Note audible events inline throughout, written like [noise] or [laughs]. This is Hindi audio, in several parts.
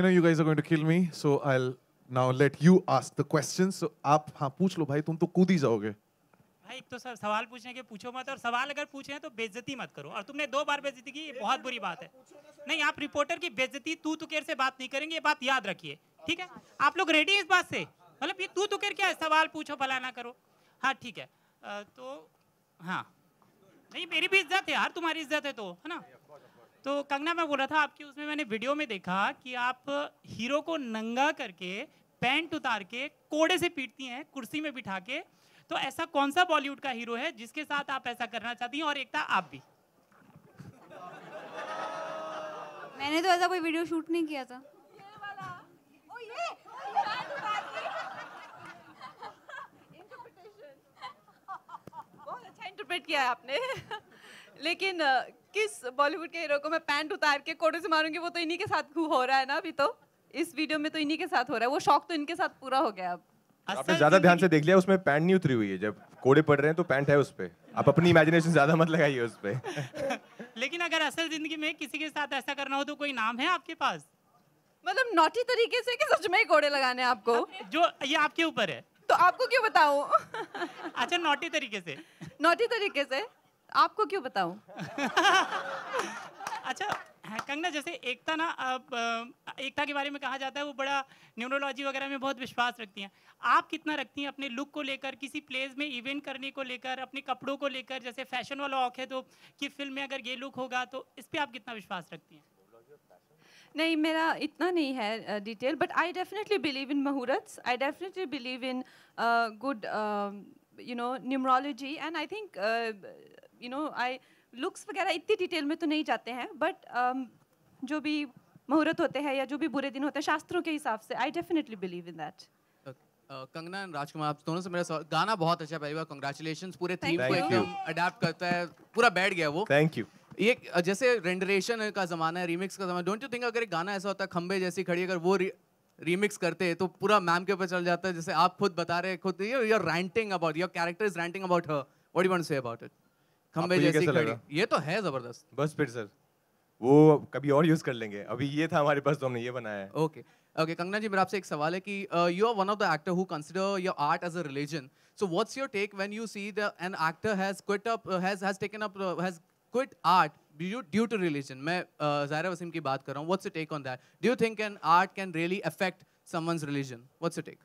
I know you guys going to kill me so I I'll now let you ask the questions. So आप हाँ पूछ लो भाई तुम तो कूद ही जाओगे भाई एक तो सर सवाल पूछने के पूछो मत और सवाल अगर पूछे हैं तो बेइज्जती मत करो और तुमने दो बार बेइज्जती की ये बहुत बुरी बात है नहीं आप रिपोर्टर की बेइज्जती तू तुकेर तो से बात नहीं करेंगे ये बात याद रखिए ठीक है आप लोग रेडी इस बात से मतलब ये तू तुकेर तो क्या सवाल पूछो भला ना करो हाँ ठीक है तो हाँ नहीं मेरी भी इज्जत है यार तुम्हारी इज्जत है तो है ना तो कंगना मैं बोल रहा था आपकी उसमें मैंने वीडियो में देखा कि आप हीरो को नंगा करके पैंट उतार के कोड़े से पीटती हैं कुर्सी में बिठा के तो ऐसा कौन सा बॉलीवुड का हीरो है जिसके साथ आप ऐसा करना चाहती हैं और एकता आप भी मैंने तो ऐसा कोई वीडियो शूट नहीं किया था इंटरप्रेट तो [laughs] [laughs] अच्छा किया है आपने [laughs] लेकिन किस बॉलीवुड के हीरो को मैं पैंट उतार के कोटे से मारूंगी वो तो इन्हीं के साथ हो रहा है ना अभी तो इस वीडियो में तो इन्हीं के साथ हो रहा है वो शौक तो इनके साथ पूरा हो गया अब आपने ज्यादा ध्यान से देख लिया उसमें पैंट नहीं उतरी हुई है जब कोड़े पड़ रहे हैं तो पैंट है उस पर आप अपनी इमेजिनेशन ज्यादा मत लगाइए उस पर [laughs] लेकिन अगर असल जिंदगी में किसी के साथ ऐसा करना हो तो कोई नाम है आपके पास मतलब नोटी तरीके से कि सच में कोड़े लगाने आपको जो ये आपके ऊपर है तो आपको क्यों बताऊं [laughs] अच्छा नोटी तरीके से नोटी [laughs] तरीके से आपको क्यों बताऊं [laughs] अच्छा हाँ, कंगना जैसे एकता ना अब एकता के बारे में कहा जाता है वो बड़ा न्यूरोलॉजी वगैरह में बहुत विश्वास रखती हैं आप कितना रखती हैं अपने लुक को लेकर किसी प्लेस में इवेंट करने को लेकर अपने कपड़ों को लेकर जैसे फैशन वाला ऑक है तो कि फिल्म में अगर ये लुक होगा तो इस पर आप कितना विश्वास रखती हैं नहीं मेरा इतना नहीं है detail but I definitely believe in muhurat I definitely believe in good you know numerology and I think you know I looks वगैरह इतनी डिटेल में तो नहीं जाते हैं बट um, जो भी मुहूर्त होते हैं या जो भी बुरे दिन होते हैं शास्त्रों के हिसाब से I definitely believe in that Kangana and Rajkumar आप दोनों से मेरा गाना बहुत अच्छा पहली बार कंग्रेचुलेशन पूरे थीम को एकदम अडेप्ट करता है पूरा बैठ गया वो थैंक यू ये जैसे रेंडरेशन का जमाना है रीमिक्स का जमाना डोंट यू थिंक अगर एक गाना ऐसा होता है खंबे जैसी खड़ी अगर वो रीमिक्स करते हैं तो पूरा मैम के ऊपर चल जाता है जैसे आप खुद बता रहे खुद you are ranting about your character is ranting about her what you want to say about it खंबे जैसी खड़ी ये तो है जबरदस्त बस फिर सर वो कभी और यूज कर लेंगे अभी ये था हमारे पास तो हमने ये बनाया है ओके ओके कंगना जी मेरा आपसे एक सवाल है कि you are one of the actor who consider your art as a religion so what's your take when you see the an actor has quit up has has taken up has quit art due to religion मैं जायरा uh, वसीम की बात कर रहा हूँ what's your take on that do you think an art can really affect someone's religion what's your take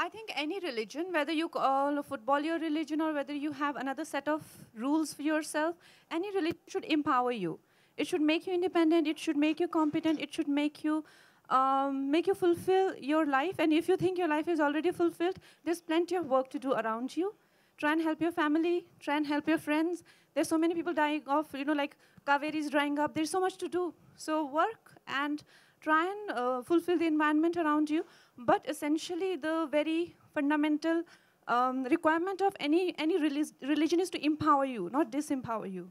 I think any religion, whether you call football your religion or whether you have another set of rules for yourself, any religion should empower you. It should make you independent. It should make you competent. It should make you um, make you fulfill your life. And if you think your life is already fulfilled, there's plenty of work to do around you. Try and help your family. Try and help your friends. There's so many people dying off. You know, like Kaveri is drying up. There's so much to do. So work and try and uh, fulfill the environment around you. But essentially, the very fundamental um, requirement of any, any religion is to empower you, not disempower you.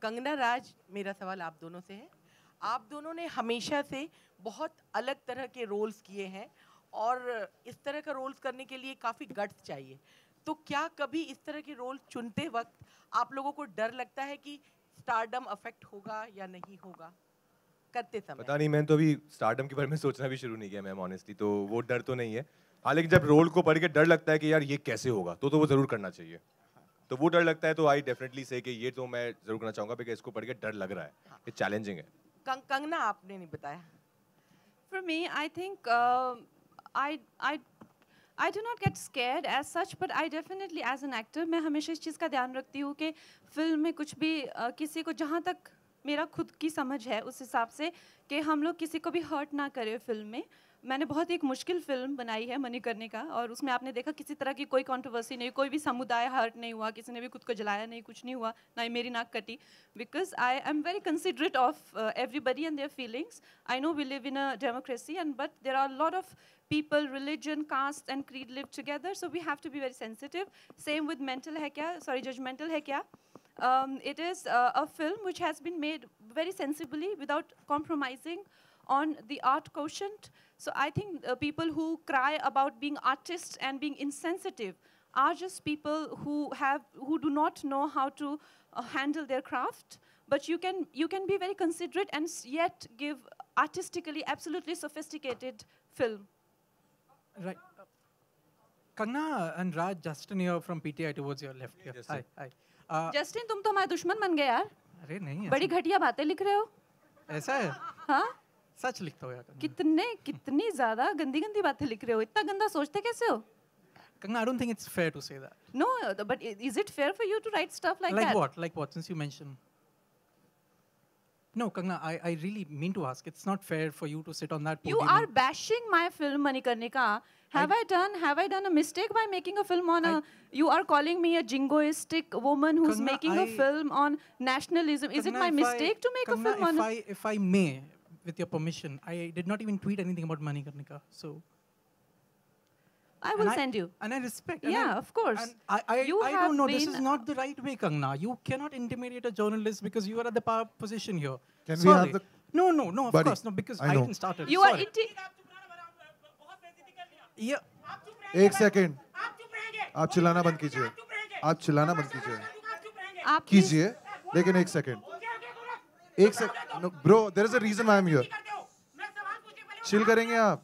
Kangana Raj मेरा सवाल आप दोनों से है आप दोनों ने हमेशा से बहुत अलग तरह के रोल्स किए हैं और इस तरह का रोल्स करने के लिए काफ़ी गट्स चाहिए तो क्या कभी इस तरह के रोल चुनते वक्त आप लोगों को डर लगता है कि स्टारडम अफेक्ट होगा या नहीं होगा करते समय पता नहीं मैं तो अभी स्टार्टअप के बारे में सोचना भी शुरू नहीं किया मैम ऑनेस्टली तो वो डर तो नहीं है हालांकि जब रोल को पढ़ के डर लगता है कि यार ये कैसे होगा तो तो वो ज़रूर करना चाहिए तो वो डर लगता है तो आई डेफिनेटली से कि ये तो मैं ज़रूर करना चाहूंगा बिकॉज इसको पढ़ के डर लग रहा है ये हाँ। चैलेंजिंग है कंग, कंगना आपने नहीं बताया for me I think I I I do not get scared as such but I definitely as an actor मैं हमेशा इस चीज़ का ध्यान रखती हूँ कि फिल्म में कुछ भी uh, किसी को जहाँ तक मेरा खुद की समझ है उस हिसाब से कि हम लोग किसी को भी हर्ट ना करें फिल्म में मैंने बहुत एक मुश्किल फिल्म बनाई है मनी करने का और उसमें आपने देखा किसी तरह की कोई कंट्रोवर्सी नहीं कोई भी समुदाय हर्ट नहीं हुआ किसी ने भी खुद को जलाया नहीं कुछ नहीं हुआ ना ही मेरी नाक कटी because I I am very considerate of everybody and their feelings I know we live in a democracy and but there are lot of people religion caste and creed live together so we have to be very sensitive same with mental है क्या सॉरी जजमेंटल है क्या Um, it is uh, a film which has been made very sensibly without compromising on the art quotient. So I think uh, people who cry about being artists and being insensitive are just people who have who do not know how to uh, handle their craft. But you can you can be very considerate and yet give artistically absolutely sophisticated film. Right. Kangna and Raj Justin here from PTI towards your left. Hey, hi, hi. Justin तुम तो हमारा दुश्मन बन गए यार अरे नहीं बड़ी घटिया बातें लिख रहे हो ऐसा है हाँ सच लिखता हो यार कितने कितनी ज्यादा गंदी गंदी बातें लिख रहे हो इतना गंदा सोचते कैसे हो Kangna, I don't think it's fair to say that. No, but is it fair for you to write stuff like, like that? Like what? Like what? Since you mentioned. No, Kangna, I, I really mean to ask. It's not fair for you to sit on that podium. You are bashing my film, Manikarnika. Have I, I done have I done a mistake by making a film on I, a? You are calling me a jingoistic woman who's Kangna, making I, a film on nationalism. Kangna, Is it my mistake I, to make Kangna, a film if on? If I if I may, with your permission, I did not even tweet anything about Manikarnika. So. I will and I- send you. And I respect. and Yeah, I- of course. And I, I, You I have don't know. This is been- not the right way, Kangna. You cannot intimidate a journalist because you are at the power position here. Can we Sorry. have the- No, no, no. Of Buddy, course, no. Because I I, know. didn't start it. You are Sorry. inti- Yeah. एक सेकेंड आप चिल्लाना बंद कीजिए आप चिल्लाना बंद कीजिए आप please- कीजिए लेकिन एक सेकेंड एक second bro there is a reason I am here chill करेंगे आप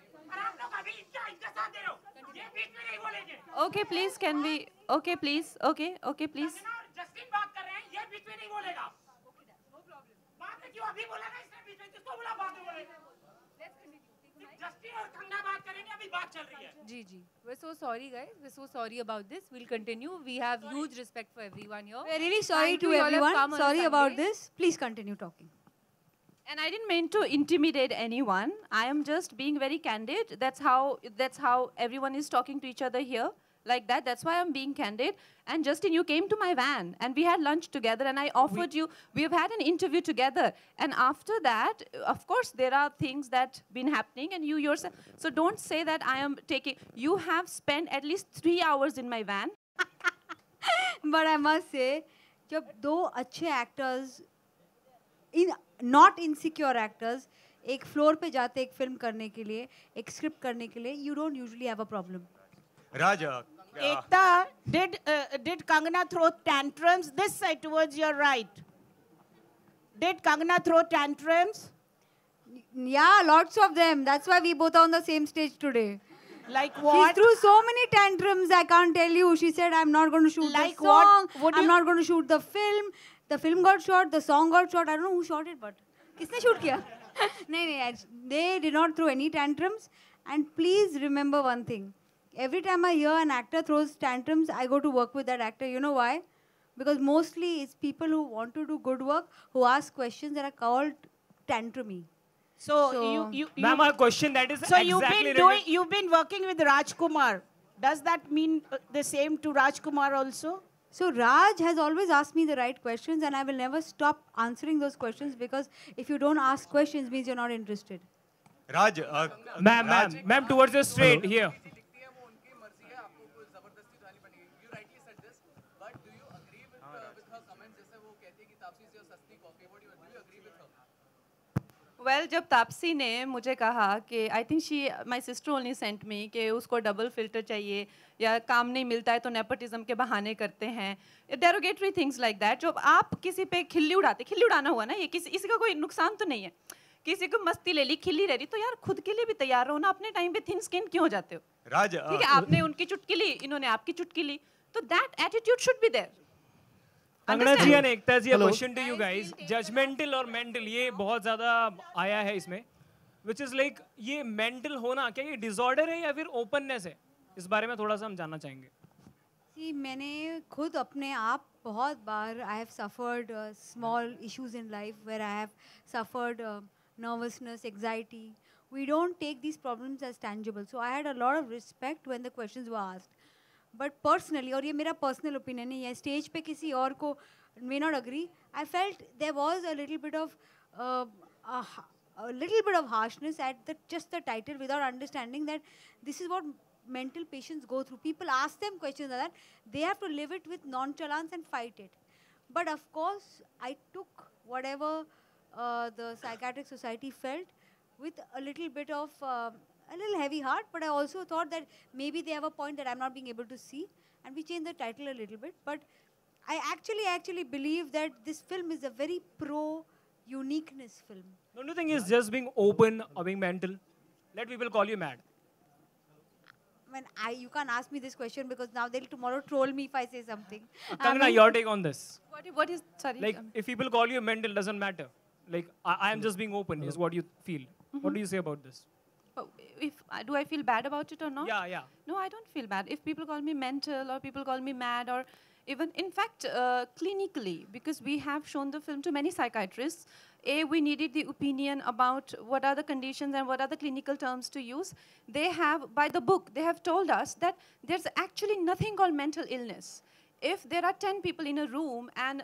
Okay, please, can we? Okay, please. Okay, please. We're so sorry, guys. We're so sorry about this. We'll continue. We have huge respect for everyone here. We're really sorry to everyone. Sorry about this. Please continue talking. And I didn't mean to intimidate anyone. I am just being very candid. That's how that's how everyone is talking to each other here. Like that. That's why I'm being candid. And Justin, you came to my van and we had lunch together and I offered you we've had an interview together. And after that, of course, there are things that been happening and you yourself so don't say that I am taking you have spent at least three hours in my van. [laughs] But I must say, जब दो अच्छे actors, in not insecure actors एक फ्लोर पे जाते एक फिल्म करने के लिए एक स्क्रिप्ट करने के लिए you don't usually have a problem Raja Ekta did did uh, Kangana throw tantrums this side towards your right did Kangana throw tantrums या lots of them that's why we both on the same stage today like what she threw so many tantrums i can't tell you she said i'm not going to shoot like the song what? What i'm not going to shoot the film The film got shot, the song got shot. I don't know who shot it, but किसने shoot किया? नहीं [laughs] नहीं, act- they did not throw any tantrums. And please remember one thing. Every time I hear an actor throws tantrums, I go to work with that actor. You know why? Because mostly it's people who want to do good work who ask questions that are called tantrumy. So, So- you you, you ma'am a question that is so you've exactly been doing related- you've been working with Rajkumar. Does that mean uh, the same to Rajkumar also? So Raj has always asked me the right questions and I will never stop answering those questions because if you don't ask questions means you're not interested. Raj, uh, ma'am, ma'am, ma'am, towards the straight here. Well well, जब तापसी ने मुझे कहा कि I think she my sister only sent me कि उसको डबल फिल्टर चाहिए या काम नहीं मिलता है तो नेपोटिज्म के बहाने करते हैं डेरोगेटरी थिंग्स लाइक दैट जब आप किसी पे खिल्ली उड़ाते खिल्ली उड़ाना हुआ ना ये किसी इसका का कोई नुकसान तो नहीं है किसी को मस्ती ले ली खिल्ली रह रही तो यार खुद के लिए भी तैयार रहो ना अपने टाइम पे थिन स्किन क्यों हो जाते हो राजा ठीक है हाँ। आपने उनकी चुटकी ली इन्होंने आपकी चुटकी ली तो that attitude should be there Kangana ji and Ekta ji question to you guys judgemental और मेंटल ये बहुत ज्यादा आया है इसमें व्हिच इज लाइक ये मेंटल होना क्या ये डिसऑर्डर है या फिर ओपननेस है इस बारे में थोड़ा सा हम जानना चाहेंगे सी मैंने खुद अपने आप बहुत बार I have suffered small issues in life where I have suffered nervousness anxiety we don't take this problems as tangible so I had a lot of respect when the questions were asked but personally और ये मेरा पर्सनल ओपिनियन ही है स्टेज पे किसी और को may not agree I felt there was a little bit of little bit of harshness at the just the title without understanding that this is what mental patients go through people ask them question that they have to live it with nonchalance and fight it but of course I took whatever the psychiatric society felt with a little bit of a little heavy heart, but I also thought that maybe they have a point that I'm not being able to see, and we changed the title a little bit. But I actually, actually believe that this film is a very pro uniqueness film. Nothing is just being open or being mental? Let people call you mad. When I, you can't ask me this question because now they'll tomorrow troll me if I say something. Kangana, uh, I mean, your take on this? What, what is sorry? Like, um, if people call you mental, doesn't matter. Like, I, I am just being open. Is what you feel. Mm -hmm. What do you say about this? Oh, if uh, do I feel bad about it or not? Yeah, yeah. No, I don't feel bad. If people call me mental or people call me mad or even in fact uh, clinically because we have shown the film to many psychiatrists a we needed the opinion about what are the conditions and what are the clinical terms to use they have by the book they have told us that there's actually nothing called mental illness if there are 10 people in a room and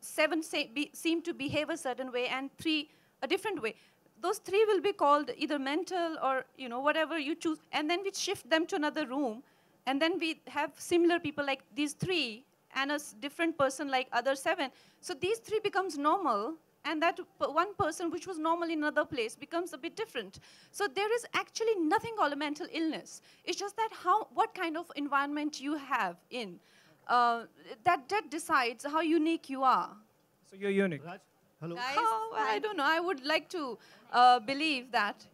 seven say, be, seem to behave a certain way and three a different way those three will be called either mental or, you know, whatever you choose. And then we shift them to another room. And then we have similar people like these three and a different person like other seven. So these three becomes normal and that one person which was normal in another place becomes a bit different. So there is actually nothing called a mental illness. It's just that how, what kind of environment you have in. Uh, that, that decides how unique you are. So you're unique. Hello. Guys, oh, I don't know. I would like to uh, believe that